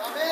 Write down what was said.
Amén.